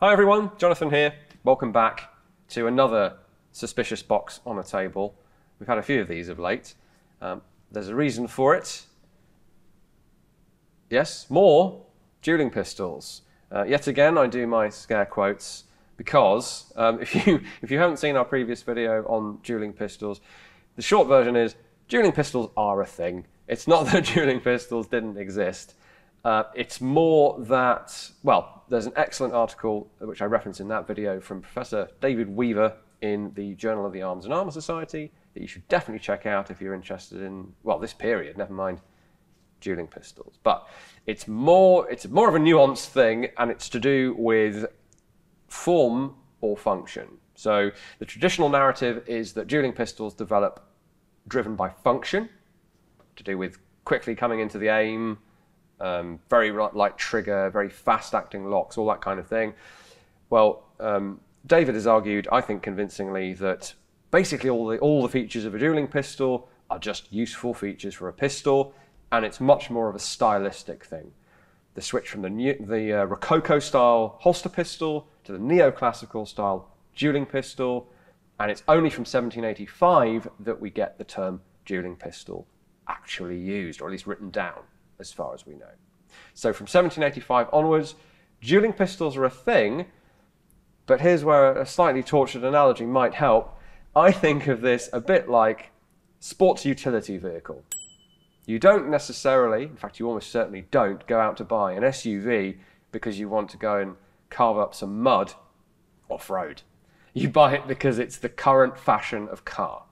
Hi everyone, Jonathan here. Welcome back to another suspicious box on a table. We've had a few of these of late. Um, there's a reason for it. Yes, more dueling pistols. Uh, yet again, I do my scare quotes because um, if you if you haven't seen our previous video on dueling pistols, the short version is dueling pistols are a thing. It's not that dueling pistols didn't exist. Uh, it's more that well, there's an excellent article which I referenced in that video from Professor David Weaver in the Journal of the Arms and Armour Society that you should definitely check out if you're interested in well this period. Never mind dueling pistols. But it's more it's more of a nuanced thing and it's to do with form or function. So the traditional narrative is that dueling pistols develop driven by function, to do with quickly coming into the aim, um, very light trigger, very fast acting locks, all that kind of thing. Well, um, David has argued, I think convincingly, that basically all the, all the features of a dueling pistol are just useful features for a pistol and it's much more of a stylistic thing. The switch from the, new, the uh, Rococo style holster pistol to the neoclassical style dueling pistol, and it's only from 1785 that we get the term dueling pistol actually used, or at least written down, as far as we know. So from 1785 onwards, dueling pistols are a thing, but here's where a slightly tortured analogy might help. I think of this a bit like sports utility vehicle. You don't necessarily, in fact, you almost certainly don't, go out to buy an SUV because you want to go and carve up some mud off road. You buy it because it's the current fashion of car.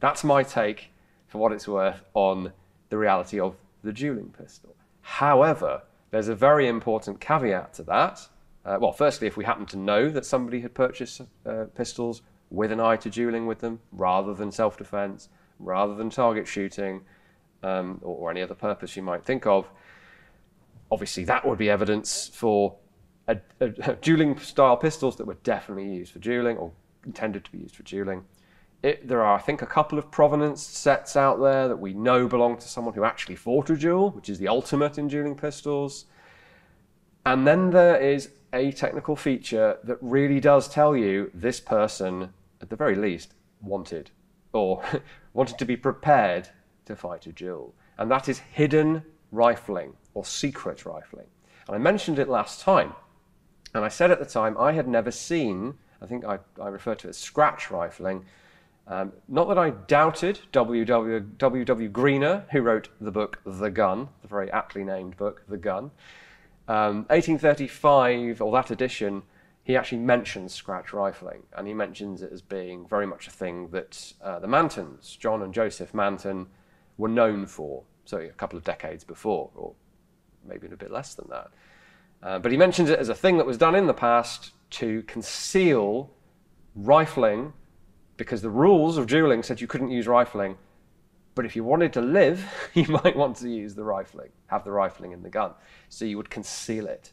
That's my take, for what it's worth, on the reality of the dueling pistol. However, there's a very important caveat to that. Uh, well, firstly, if we happen to know that somebody had purchased uh, pistols with an eye to dueling with them, rather than self defense, rather than target shooting, um, or, or, any other purpose you might think of, obviously that would be evidence for a, a, a dueling style pistols that were definitely used for dueling or intended to be used for dueling. It, there are, I think, a couple of provenance sets out there that we know belong to someone who actually fought a duel, which is the ultimate in dueling pistols. And then there is a technical feature that really does tell you this person, at the very least, wanted or wanted to be prepared to fight a duel, and that is hidden rifling or secret rifling. And I mentioned it last time, and I said at the time I had never seen, I think I, I referred to it as scratch rifling. Um, not that I doubted W.W. W. W. Greener, who wrote the book The Gun, the very aptly named book, The Gun. Um, 1835, or that edition, he actually mentions scratch rifling, and he mentions it as being very much a thing that uh, the Mantons, John and Joseph Manton, were known for, so a couple of decades before, or maybe a bit less than that. Uh, but he mentions it as a thing that was done in the past to conceal rifling, because the rules of dueling said you couldn't use rifling. But if you wanted to live, you might want to use the rifling, have the rifling in the gun. So you would conceal it.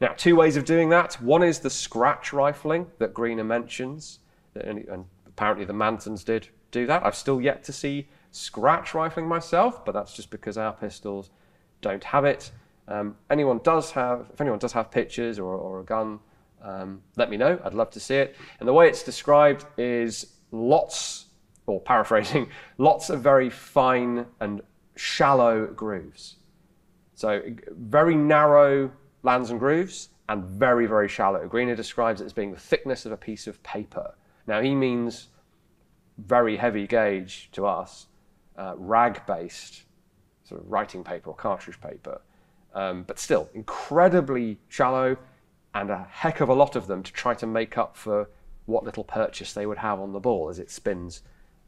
Now, two ways of doing that. One is the scratch rifling that Greener mentions, and apparently the Mantons did do that. I've still yet to see scratch rifling myself, but that's just because our pistols don't have it. Um, anyone does have, if anyone does have pictures or, or a gun, um, let me know. I'd love to see it. And the way it's described is lots, or paraphrasing, lots of very fine and shallow grooves. So very narrow lands and grooves and very, very shallow. Greener describes it as being the thickness of a piece of paper. Now he means very heavy gauge to us, uh, rag-based sort of writing paper or cartridge paper, um, but still incredibly shallow and a heck of a lot of them to try to make up for what little purchase they would have on the ball as it spins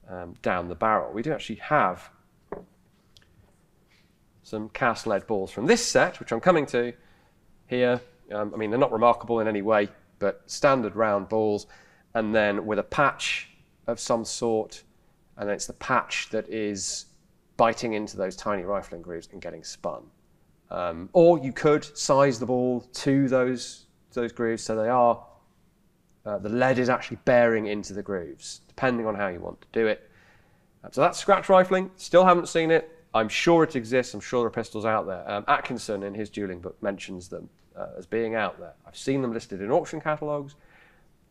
um, down the barrel. We do actually have some cast lead balls from this set, which I'm coming to here. Um, I mean, they're not remarkable in any way, but standard round balls, and then with a patch of some sort and it's the patch that is biting into those tiny rifling grooves and getting spun. Um, or you could size the ball to those, those grooves so they are, uh, the lead is actually bearing into the grooves, depending on how you want to do it. Um, so that's scratch rifling. Still haven't seen it. I'm sure it exists. I'm sure there are pistols out there. Um, Atkinson, in his dueling book, mentions them uh, as being out there. I've seen them listed in auction catalogues.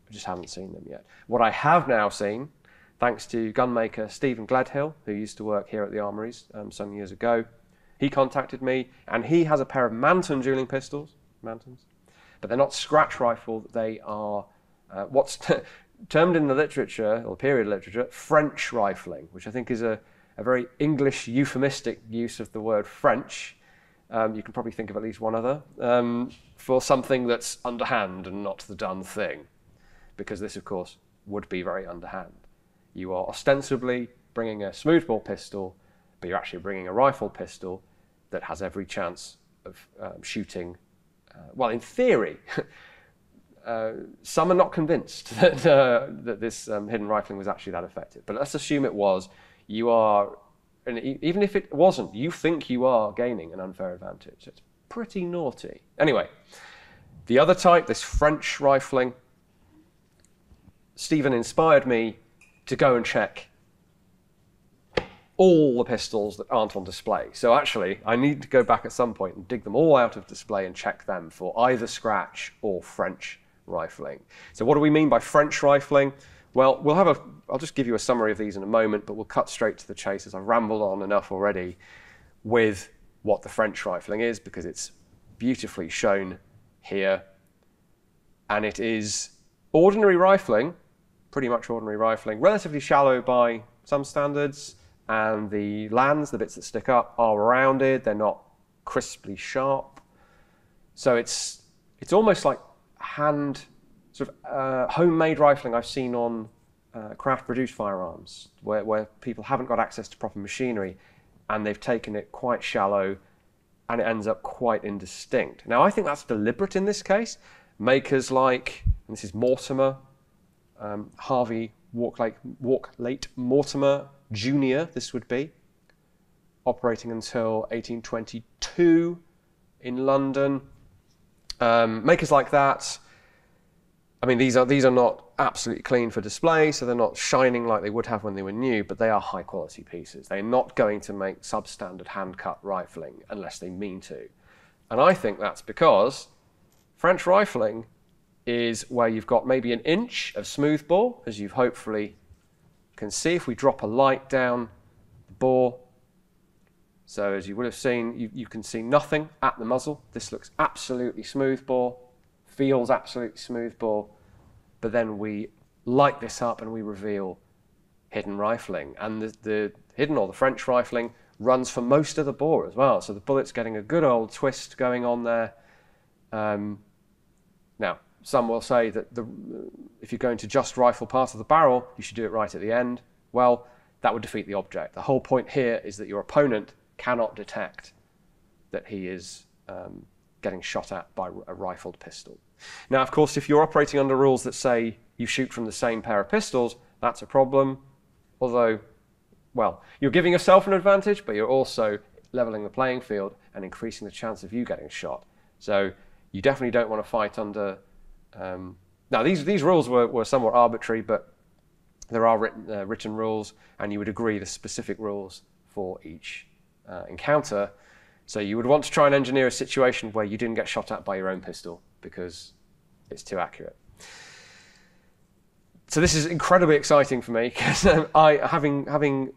I just haven't seen them yet. What I have now seen, thanks to gunmaker Stephen Gladhill, who used to work here at the armories um, some years ago, he contacted me, and he has a pair of Manton dueling pistols, Mantons, but they're not scratch rifle. They are uh, what's termed in the literature or period literature French rifling, which I think is a, a very English euphemistic use of the word French. Um, you can probably think of at least one other um, for something that's underhand and not the done thing, because this, of course, would be very underhand. You are ostensibly bringing a smoothbore pistol, but you're actually bringing a rifle pistol that has every chance of um, shooting. Uh, well, in theory, uh, some are not convinced that, uh, that this um, hidden rifling was actually that effective. But let's assume it was. You are, and even if it wasn't, you think you are gaining an unfair advantage. It's pretty naughty. Anyway, the other type, this French rifling, Stephen inspired me to go and check all the pistols that aren't on display. So actually, I need to go back at some point and dig them all out of display and check them for either scratch or French rifling. So what do we mean by French rifling? Well, we'll have a, I'll just give you a summary of these in a moment, but we'll cut straight to the chase as I've rambled on enough already with what the French rifling is because it's beautifully shown here. And it is ordinary rifling, pretty much ordinary rifling, relatively shallow by some standards, and the lands, the bits that stick up, are rounded. They're not crisply sharp. So it's it's almost like hand sort of uh, homemade rifling I've seen on uh, craft-produced firearms, where, where people haven't got access to proper machinery, and they've taken it quite shallow, and it ends up quite indistinct. Now I think that's deliberate in this case. Makers like this is Mortimer, um, Harvey Walklake, Walklate Mortimer Jr., this would be, operating until 1822 in London. Um, makers like that, I mean, these are, these are not absolutely clean for display, so they're not shining like they would have when they were new, but they are high quality pieces. They're not going to make substandard hand cut rifling unless they mean to. And I think that's because French rifling is where you've got maybe an inch of smoothbore, as you've hopefully can see if we drop a light down the bore. So as you would have seen, you, you can see nothing at the muzzle. This looks absolutely smooth bore, feels absolutely smooth bore, but then we light this up and we reveal hidden rifling. And the, the hidden or the French rifling runs for most of the bore as well. So the bullet's getting a good old twist going on there. Um, now, some will say that the, if you're going to just rifle part of the barrel, you should do it right at the end. Well, that would defeat the object. The whole point here is that your opponent cannot detect that he is um, getting shot at by a rifled pistol. Now, of course, if you're operating under rules that say you shoot from the same pair of pistols, that's a problem. Although, well, you're giving yourself an advantage, but you're also leveling the playing field and increasing the chance of you getting shot. So you definitely don't want to fight under um, now, these, these rules were, were somewhat arbitrary, but there are written, uh, written rules, and you would agree the specific rules for each uh, encounter. So you would want to try and engineer a situation where you didn't get shot at by your own pistol because it's too accurate. So this is incredibly exciting for me because um, I, having having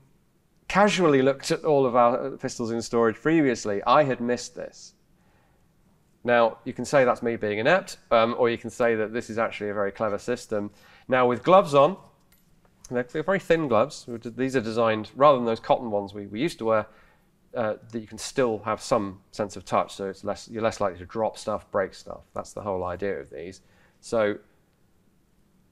casually looked at all of our pistols in storage previously, I had missed this. Now, you can say that's me being inept, um, or you can say that this is actually a very clever system. Now, with gloves on, they're, they're very thin gloves. These are designed, rather than those cotton ones we, we used to wear, uh, that you can still have some sense of touch, so it's less, you're less likely to drop stuff, break stuff. That's the whole idea of these. So,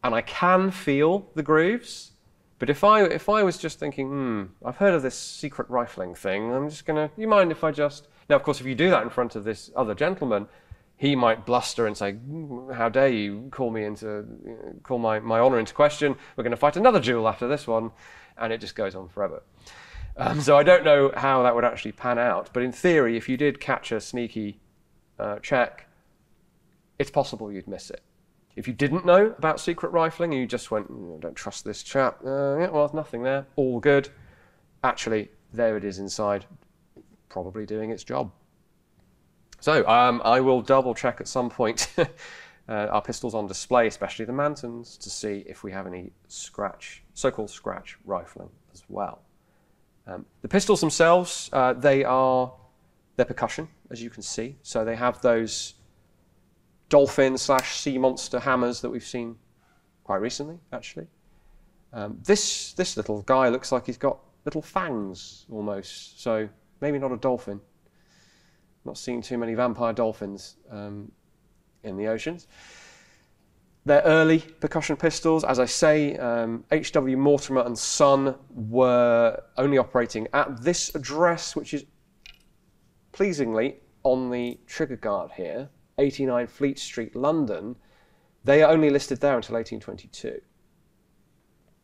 and I can feel the grooves, but if I, if I was just thinking, hmm, I've heard of this secret rifling thing, I'm just going to, you mind if I just now, of course, if you do that in front of this other gentleman, he might bluster and say, "How dare you call me into call my, my honor into question? We're going to fight another duel after this one," and it just goes on forever. Um, so I don't know how that would actually pan out, but in theory, if you did catch a sneaky uh, check, it's possible you'd miss it. If you didn't know about secret rifling and you just went, mm, "Don't trust this chap," uh, yeah, well, nothing there, all good. Actually, there it is inside probably doing its job. So um, I will double check at some point uh, our pistols on display, especially the Mantons, to see if we have any scratch, so-called scratch rifling as well. Um, the pistols themselves, uh, they are they're percussion, as you can see. So they have those dolphin slash sea monster hammers that we've seen quite recently, actually. Um, this this little guy looks like he's got little fangs almost. So maybe not a dolphin. Not seeing too many vampire dolphins um, in the oceans. They're early percussion pistols. As I say, um, H.W. Mortimer and Son were only operating at this address, which is pleasingly on the trigger guard here, 89 Fleet Street, London. They are only listed there until 1822,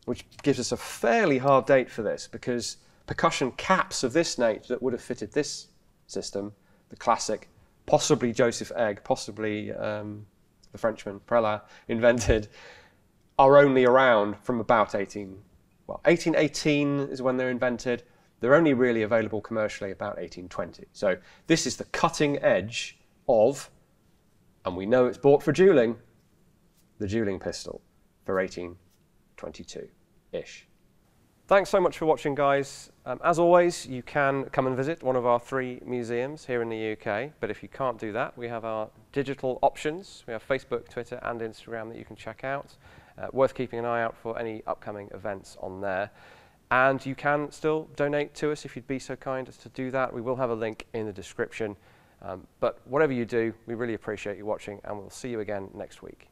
which gives us a fairly hard date for this because percussion caps of this nature that would have fitted this system, the classic, possibly Joseph Egg, possibly um, the Frenchman Prelat invented, are only around from about 18, well, 1818 is when they're invented. They're only really available commercially about 1820. So this is the cutting edge of, and we know it's bought for dueling, the dueling pistol for 1822-ish. Thanks so much for watching, guys. Um, as always, you can come and visit one of our three museums here in the UK, but if you can't do that, we have our digital options. We have Facebook, Twitter, and Instagram that you can check out. Uh, worth keeping an eye out for any upcoming events on there. And you can still donate to us if you'd be so kind as to do that. We will have a link in the description. Um, but whatever you do, we really appreciate you watching, and we'll see you again next week.